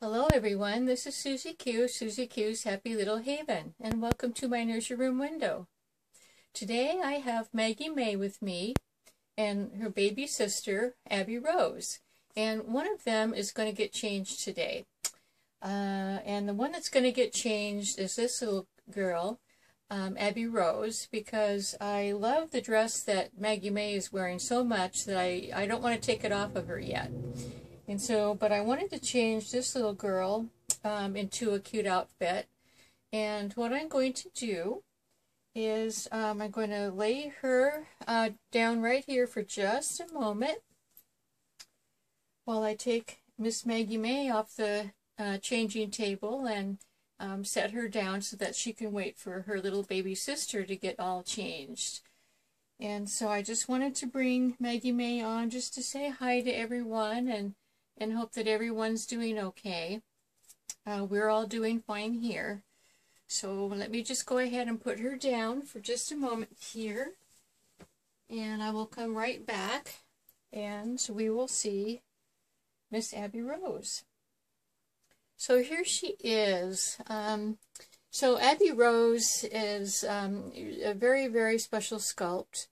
Hello everyone, this is Suzy Q, Suzy Q's Happy Little Haven, and welcome to my nursery room window. Today I have Maggie Mae with me and her baby sister, Abbie Rose, and one of them is going to get changed today. Uh, and the one that's going to get changed is this little girl, um, Abbie Rose, because I love the dress that Maggie Mae is wearing so much that I, I don't want to take it off of her yet. And so, but I wanted to change this little girl um, into a cute outfit. And what I'm going to do is um, I'm going to lay her uh, down right here for just a moment while I take Miss Maggie Mae off the uh, changing table and um, set her down so that she can wait for her little baby sister to get all changed. And so I just wanted to bring Maggie Mae on just to say hi to everyone and and hope that everyone's doing okay. Uh, we're all doing fine here. So let me just go ahead and put her down for just a moment here. And I will come right back and we will see Miss Abbie Rose. So here she is. Um, so Abbie Rose is um, a very, very special sculpt.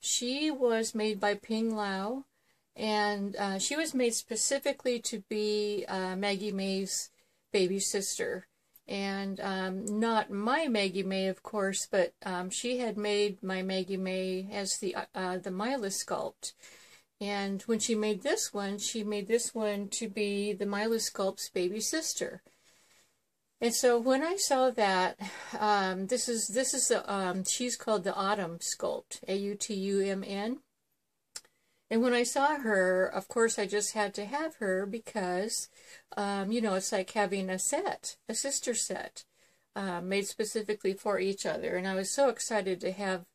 She was made by Ping Lau and uh, she was made specifically to be uh, Maggie Mae's baby sister. And um, not my Maggie Mae, of course, but um, she had made my Maggie Mae as the uh, the Mila sculpt. And when she made this one, she made this one to be the Mila sculpt's baby sister. And so when I saw that, um, this is this is the um, she's called the Autumn sculpt, A U T U M N. And when I saw her, of course, I just had to have her because, um, you know, it's like having a set, a sister set, uh, made specifically for each other. And I was so excited to have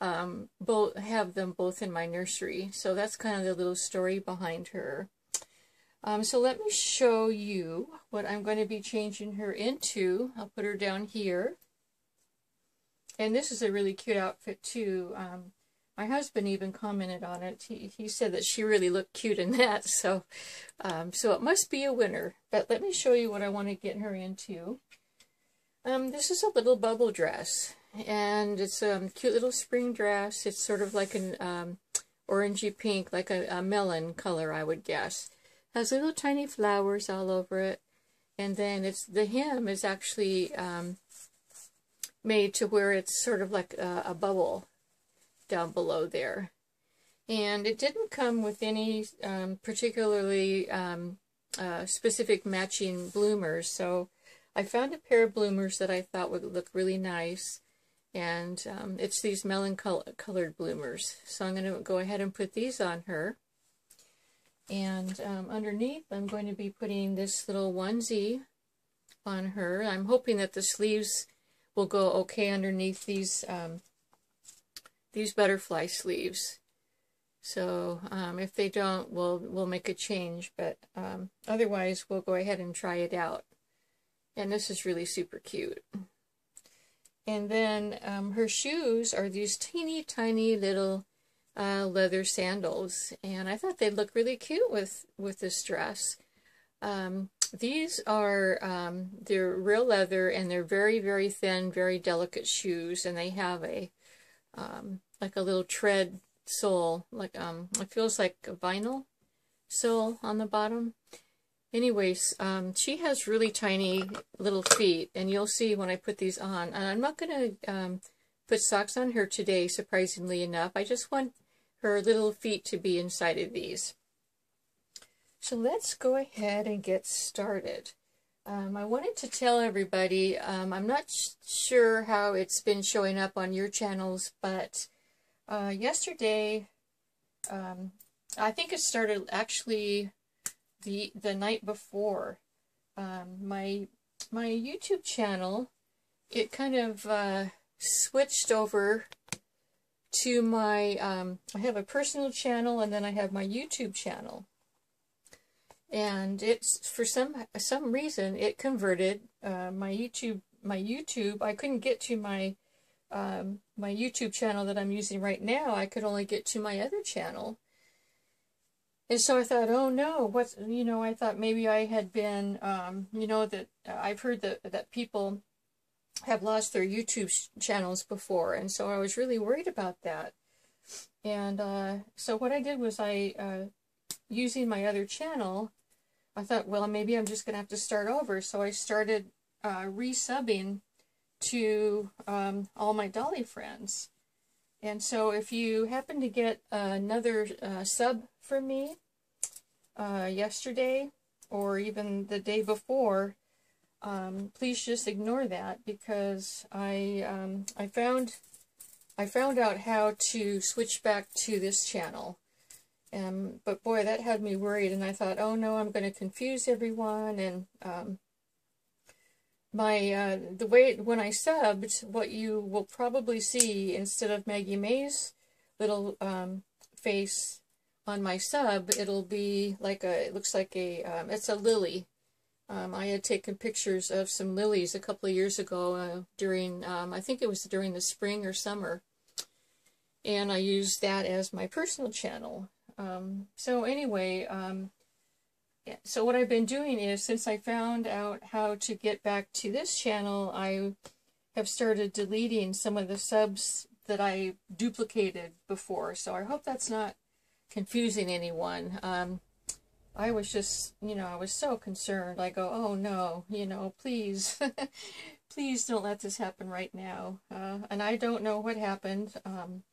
um, both have them both in my nursery. So that's kind of the little story behind her. Um, so let me show you what I'm going to be changing her into. I'll put her down here. And this is a really cute outfit too. Um, my husband even commented on it. He, he said that she really looked cute in that, so um, so it must be a winner. But let me show you what I want to get her into. Um, this is a little bubble dress, and it's a cute little spring dress. It's sort of like an um, orangey pink, like a, a melon color, I would guess. Has little tiny flowers all over it, and then it's the hem is actually um, made to where it's sort of like a, a bubble down below there. And it didn't come with any um, particularly um, uh, specific matching bloomers, so I found a pair of bloomers that I thought would look really nice. And um, it's these melon col colored bloomers. So I'm going to go ahead and put these on her. And um, underneath, I'm going to be putting this little onesie on her. I'm hoping that the sleeves will go okay underneath these um, these butterfly sleeves. So um, if they don't, we'll we'll make a change. But um, otherwise, we'll go ahead and try it out. And this is really super cute. And then um, her shoes are these teeny tiny little uh, leather sandals, and I thought they'd look really cute with with this dress. Um, these are um, they're real leather, and they're very very thin, very delicate shoes, and they have a um, like a little tread sole, like um, it feels like a vinyl sole on the bottom. Anyways, um, she has really tiny little feet, and you'll see when I put these on. And I'm not going to um, put socks on her today, surprisingly enough. I just want her little feet to be inside of these. So let's go ahead and get started. Um, I wanted to tell everybody, um, I'm not sure how it's been showing up on your channels, but uh, yesterday, um, I think it started actually the the night before. Um, my my YouTube channel, it kind of uh, switched over to my, um, I have a personal channel and then I have my YouTube channel and it's for some some reason it converted uh, my YouTube my YouTube I couldn't get to my um, my YouTube channel that I'm using right now I could only get to my other channel and so I thought, oh no, what's you know, I thought maybe I had been, um, you know, that uh, I've heard that that people have lost their YouTube channels before, and so I was really worried about that. And uh, so what I did was I, uh, using my other channel, I thought, well, maybe I'm just gonna have to start over. So I started uh, resubbing to um, all my Dolly friends. And so if you happen to get another uh, sub from me uh, yesterday or even the day before, um, please just ignore that because I um, I found I found out how to switch back to this channel. Um, but boy, that had me worried, and I thought, oh no, I'm going to confuse everyone, and um, my uh, the way when I subbed, what you will probably see instead of Maggie Mae's little um, face on my sub, it'll be like a it looks like a um, it's a lily. Um, I had taken pictures of some lilies a couple of years ago uh, during um, I think it was during the spring or summer, and I used that as my personal channel. Um, so anyway, um, so what I've been doing is since I found out how to get back to this channel, I have started deleting some of the subs that I duplicated before. So I hope that's not confusing anyone. Um, I was just, you know, I was so concerned. I go, oh no, you know, please, please don't let this happen right now. Uh, and I don't know what happened. Um,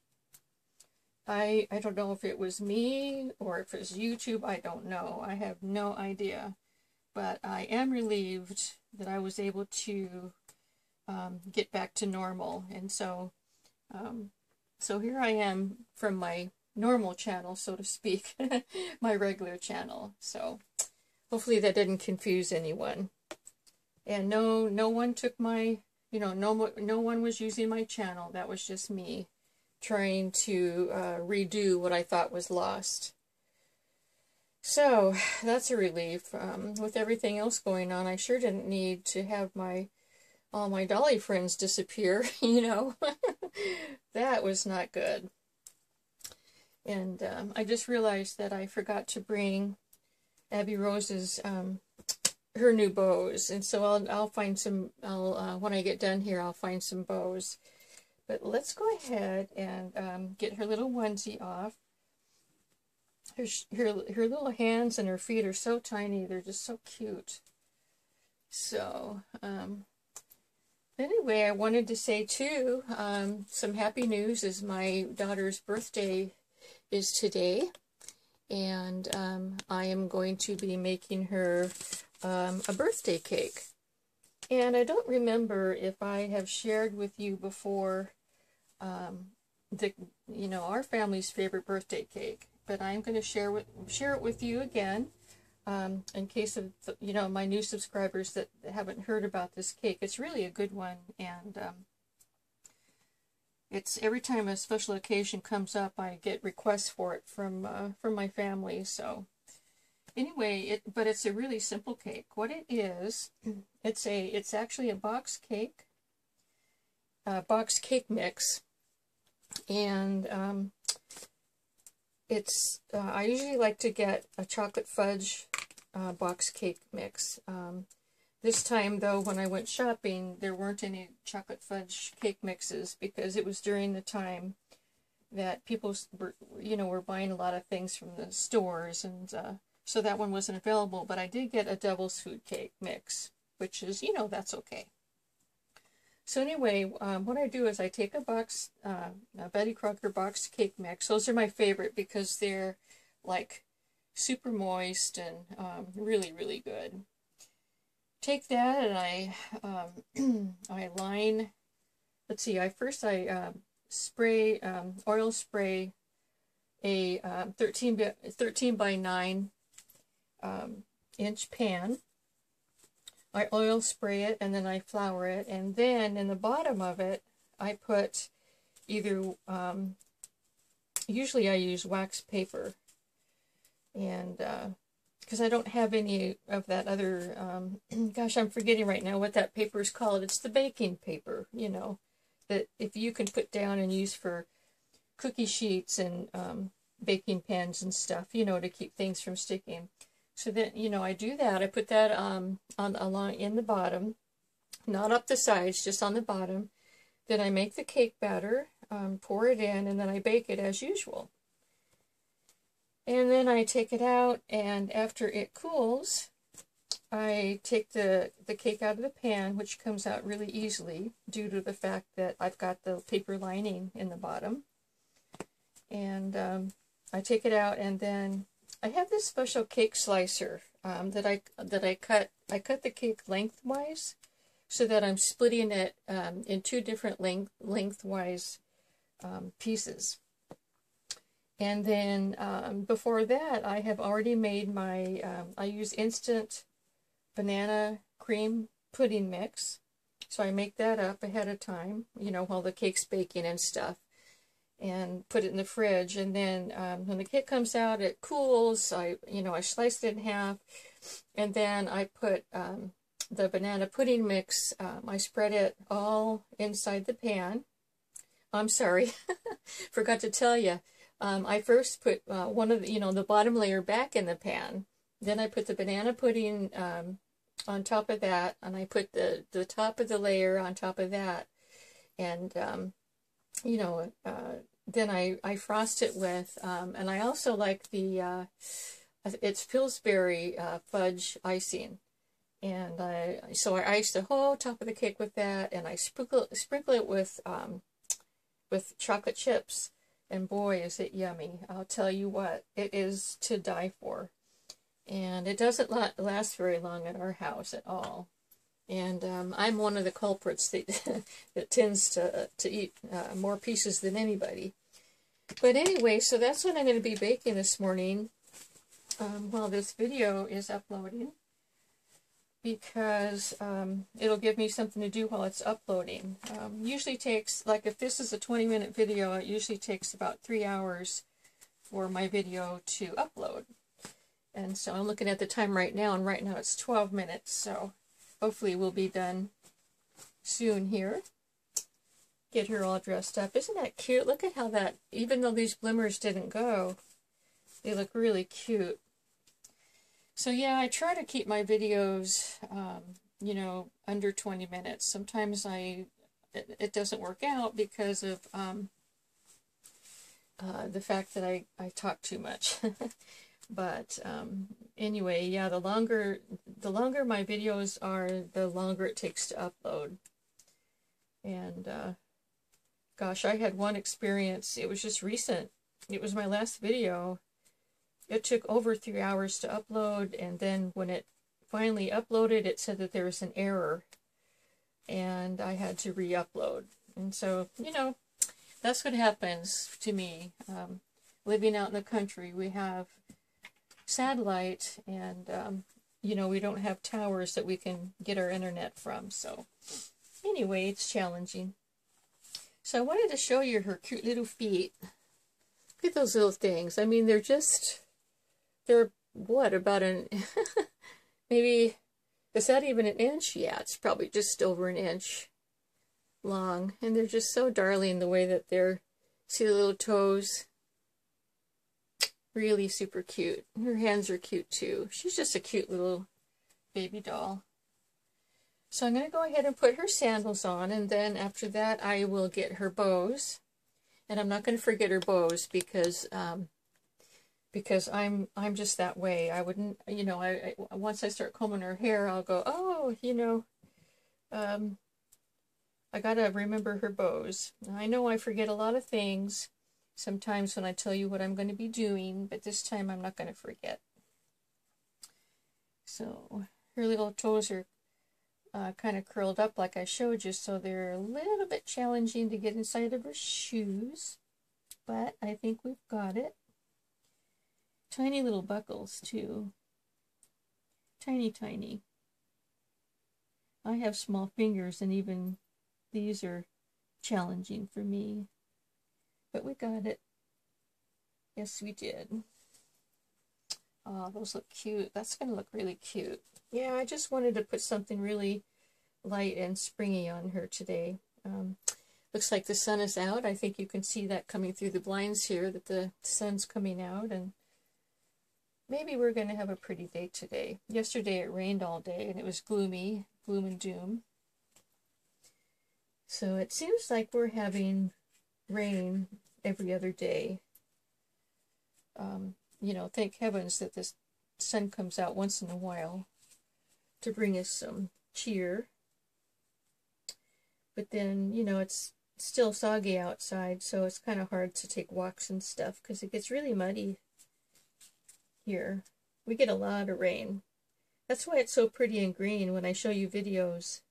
I, I don't know if it was me or if it was YouTube. I don't know. I have no idea. But I am relieved that I was able to um, get back to normal. And so, um, so here I am from my normal channel, so to speak, my regular channel. So hopefully that didn't confuse anyone. And no, no one took my, you know, no, no one was using my channel. That was just me trying to uh, redo what I thought was lost. So that's a relief. Um, with everything else going on, I sure didn't need to have my all my Dolly friends disappear. You know, that was not good. And um, I just realized that I forgot to bring Abbie Rose's um, her new bows, and so I'll I'll find some. I'll uh, when I get done here, I'll find some bows but let's go ahead and um, get her little onesie off. Her, her, her little hands and her feet are so tiny. They're just so cute. So, um, anyway, I wanted to say too, um, some happy news is my daughter's birthday is today. And um, I am going to be making her um, a birthday cake. And I don't remember if I have shared with you before um, the, you know, our family's favorite birthday cake. But I'm going to share with share it with you again, um, in case of you know my new subscribers that haven't heard about this cake. It's really a good one, and um, it's every time a special occasion comes up, I get requests for it from uh, from my family. So anyway, it but it's a really simple cake. What it is, it's a it's actually a box cake, a box cake mix and um, it's uh, I usually like to get a chocolate fudge uh, box cake mix. Um, this time, though, when I went shopping, there weren't any chocolate fudge cake mixes because it was during the time that people were, you know, were buying a lot of things from the stores, and uh, so that one wasn't available. But I did get a devil's food cake mix, which is, you know, that's okay. So anyway, um, what I do is I take a box, uh, a Betty Crocker box cake mix. Those are my favorite because they're like super moist and um, really, really good. Take that and I, um, I line, let's see, I first I uh, spray, um, oil spray a um, 13, by, 13 by 9 um, inch pan I oil spray it and then I flour it. And then in the bottom of it, I put either, um, usually I use wax paper. And, because uh, I don't have any of that other, um, gosh, I'm forgetting right now what that paper is called. It's the baking paper, you know, that if you can put down and use for cookie sheets and um, baking pans and stuff, you know, to keep things from sticking. So then, you know, I do that. I put that um, on along in the bottom, not up the sides, just on the bottom. Then I make the cake batter, um, pour it in, and then I bake it as usual. And then I take it out, and after it cools, I take the, the cake out of the pan, which comes out really easily due to the fact that I've got the paper lining in the bottom. And um, I take it out, and then I have this special cake slicer um, that I that I cut. I cut the cake lengthwise, so that I'm splitting it um, in two different length lengthwise um, pieces. And then um, before that, I have already made my, um, I use instant banana cream pudding mix. So I make that up ahead of time, you know, while the cake's baking and stuff. And put it in the fridge. And then um, when the cake comes out, it cools. I, you know, I slice it in half. And then I put um, the banana pudding mix, um, I spread it all inside the pan. I'm sorry, forgot to tell you. Um, I first put uh, one of the, you know, the bottom layer back in the pan. Then I put the banana pudding um, on top of that, and I put the, the top of the layer on top of that. And, um, you know, uh, then I, I frost it with, um, and I also like the, uh, it's Pillsbury uh, fudge icing. And I, so I ice the whole top of the cake with that, and I sprinkle, sprinkle it with, um, with chocolate chips and boy, is it yummy. I'll tell you what, it is to die for. And it doesn't last very long at our house at all. And um, I'm one of the culprits that, that tends to, to eat uh, more pieces than anybody. But anyway, so that's what I'm going to be baking this morning um, while this video is uploading because um, it'll give me something to do while it's uploading. Um, usually takes, like if this is a 20 minute video, it usually takes about three hours for my video to upload. And so I'm looking at the time right now, and right now it's 12 minutes, so hopefully we'll be done soon here. Get her all dressed up. Isn't that cute? Look at how that, even though these bloomers didn't go, they look really cute. So yeah, I try to keep my videos, um, you know, under 20 minutes. Sometimes I, it, it doesn't work out because of um, uh, the fact that I, I talk too much. but um, anyway, yeah, the longer, the longer my videos are, the longer it takes to upload. And uh, gosh, I had one experience, it was just recent. It was my last video it took over three hours to upload, and then when it finally uploaded, it said that there was an error, and I had to re-upload. And so, you know, that's what happens to me. Um, living out in the country, we have satellite, and, um, you know, we don't have towers that we can get our internet from. So, anyway, it's challenging. So I wanted to show you her cute little feet. Look at those little things. I mean, they're just they're what about an maybe is that even an inch? Yeah, it's probably just over an inch long, and they're just so darling the way that they're. See the little toes. Really super cute. Her hands are cute too. She's just a cute little baby doll. So I'm going to go ahead and put her sandals on, and then after that I will get her bows. And I'm not going to forget her bows because um, because I'm I'm just that way. I wouldn't, you know, I, I once I start combing her hair, I'll go, oh, you know, um, I gotta remember her bows. I know I forget a lot of things sometimes when I tell you what I'm going to be doing, but this time I'm not going to forget. So her little toes are uh, kind of curled up like I showed you, so they're a little bit challenging to get inside of her shoes, but I think we've got it. Tiny little buckles, too. Tiny, tiny. I have small fingers, and even these are challenging for me. But we got it. Yes, we did. Oh, those look cute. That's going to look really cute. Yeah, I just wanted to put something really light and springy on her today. Um, looks like the sun is out. I think you can see that coming through the blinds here, that the sun's coming out, and maybe we're going to have a pretty day today. Yesterday it rained all day, and it was gloomy, gloom and doom. So it seems like we're having rain every other day. Um, you know, thank heavens that this sun comes out once in a while to bring us some cheer. But then, you know, it's still soggy outside, so it's kind of hard to take walks and stuff because it gets really muddy here. We get a lot of rain. That's why it's so pretty and green when I show you videos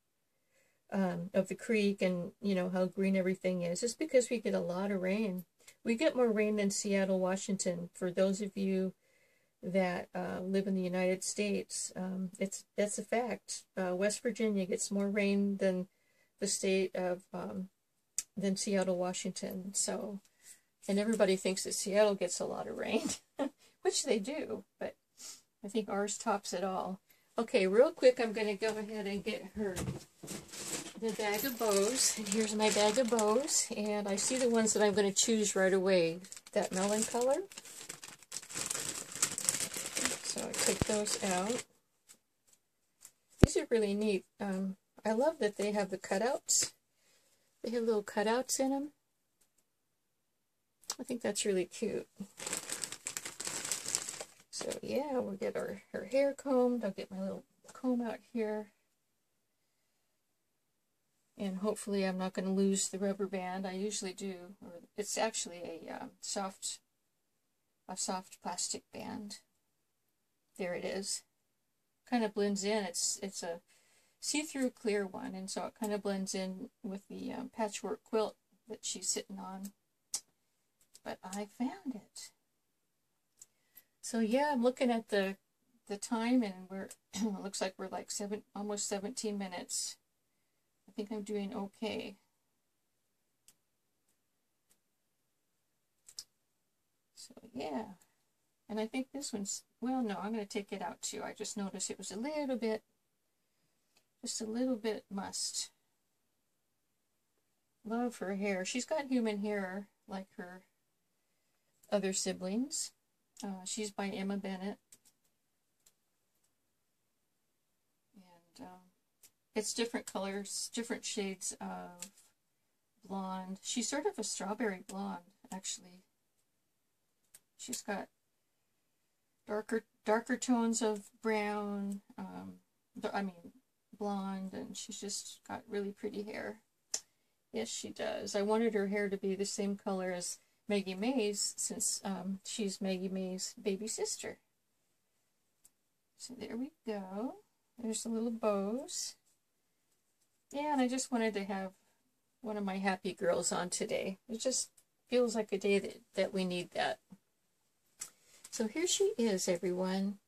um, of the creek and, you know, how green everything is. It's because we get a lot of rain. We get more rain than Seattle, Washington. For those of you that uh, live in the United States, um, it's that's a fact. Uh, West Virginia gets more rain than the state of um, than Seattle, Washington. So, and everybody thinks that Seattle gets a lot of rain, which they do, but I think ours tops it all. Okay, real quick, I'm going to go ahead and get her the bag of bows. And here's my bag of bows. And I see the ones that I'm going to choose right away. That melon color. So I take those out. These are really neat. Um, I love that they have the cutouts. They have little cutouts in them. I think that's really cute. So yeah, we'll get our, her hair combed. I'll get my little comb out here. And hopefully I'm not going to lose the rubber band. I usually do. It's actually a um, soft, a soft plastic band. There it is. Kind of blends in. It's it's a see-through clear one, and so it kind of blends in with the um, patchwork quilt that she's sitting on. But I found it. So yeah, I'm looking at the the time and we're it looks like we're like seven almost 17 minutes. I think I'm doing okay. So yeah. And I think this one's well no, I'm gonna take it out too. I just noticed it was a little bit just a little bit must. Love her hair. She's got human hair like her other siblings. Uh, she's by Ema Bennett. And um, it's different colors, different shades of blonde. She's sort of a strawberry blonde, actually. She's got darker darker tones of brown, um, I mean blonde, and she's just got really pretty hair. Yes, she does. I wanted her hair to be the same color as Maggie Mae's since um, she's Maggie Mae's baby sister. So there we go. There's the little bows. Yeah, and I just wanted to have one of my happy girls on today. It just feels like a day that, that we need that. So here she is, everyone.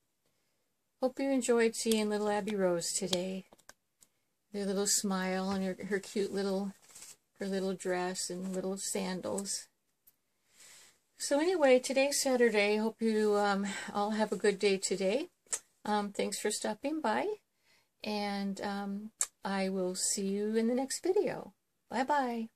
Hope you enjoyed seeing little Abbie Rose today. Her little smile and her, her cute little her little dress and little sandals. So anyway, today's Saturday. Hope you um, all have a good day today. Um, thanks for stopping by. And um, I will see you in the next video. Bye-bye.